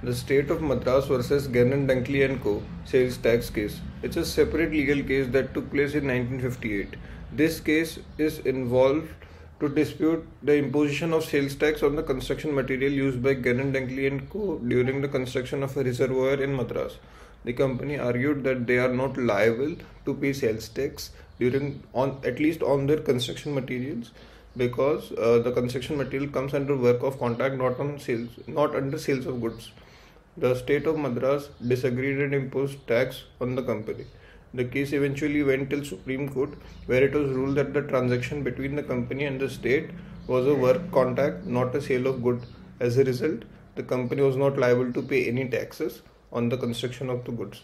The State of Madras versus Gannon Dunkerley and Co. sales tax case. It's a separate legal case that took place in 1958. This case is involved to dispute the imposition of sales tax on the construction material used by Gannon Dunkerley and Co. during the construction of a reservoir in Madras. The company argued that they are not liable to pay sales tax during on at least on their construction materials because uh, the construction material comes under work of contract not on sales not under sales of goods the state of Madras disagreed and imposed tax on the company. The case eventually went till Supreme Court, where it was ruled that the transaction between the company and the state was a work contract, not a sale of good. As a result, the company was not liable to pay any taxes on the construction of the goods.